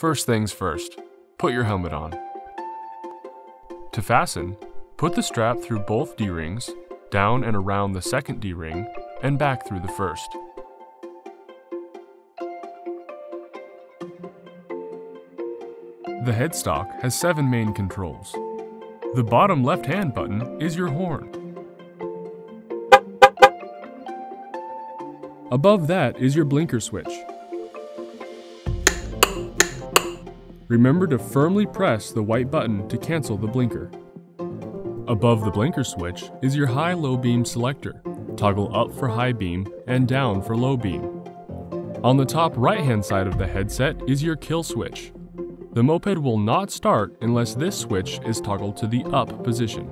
First things first, put your helmet on. To fasten, put the strap through both D-rings, down and around the second D-ring, and back through the first. The headstock has seven main controls. The bottom left-hand button is your horn. Above that is your blinker switch. Remember to firmly press the white button to cancel the blinker. Above the blinker switch is your high-low beam selector. Toggle up for high beam and down for low beam. On the top right-hand side of the headset is your kill switch. The moped will not start unless this switch is toggled to the up position.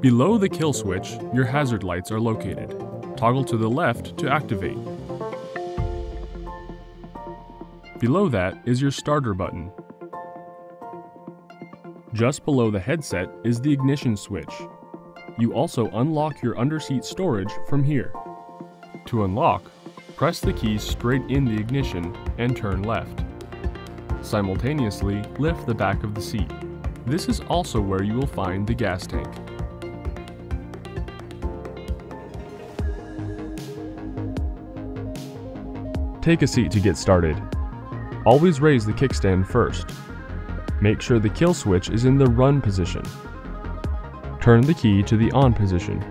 Below the kill switch, your hazard lights are located. Toggle to the left to activate. Below that is your starter button. Just below the headset is the ignition switch. You also unlock your underseat storage from here. To unlock, press the keys straight in the ignition and turn left. Simultaneously, lift the back of the seat. This is also where you will find the gas tank. Take a seat to get started. Always raise the kickstand first. Make sure the kill switch is in the run position. Turn the key to the on position.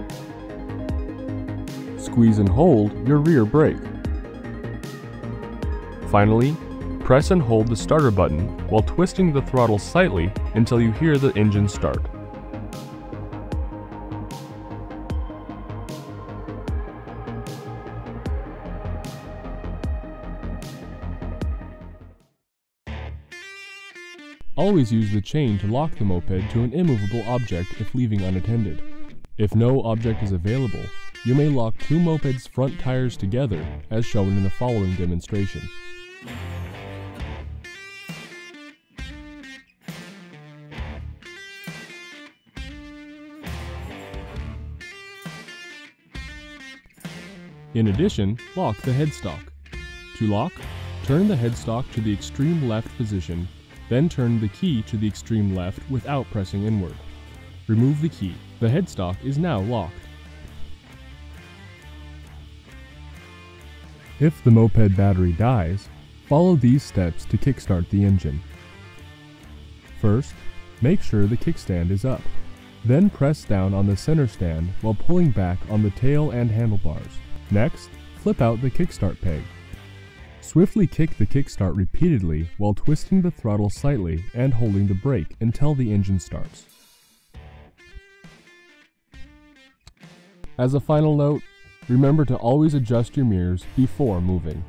Squeeze and hold your rear brake. Finally, press and hold the starter button while twisting the throttle slightly until you hear the engine start. Always use the chain to lock the moped to an immovable object if leaving unattended. If no object is available, you may lock two mopeds' front tires together as shown in the following demonstration. In addition, lock the headstock. To lock, turn the headstock to the extreme left position then turn the key to the extreme left without pressing inward. Remove the key. The headstock is now locked. If the moped battery dies, follow these steps to kickstart the engine. First, make sure the kickstand is up. Then press down on the center stand while pulling back on the tail and handlebars. Next, flip out the kickstart peg. Swiftly kick the kickstart repeatedly while twisting the throttle slightly and holding the brake until the engine starts. As a final note, remember to always adjust your mirrors before moving.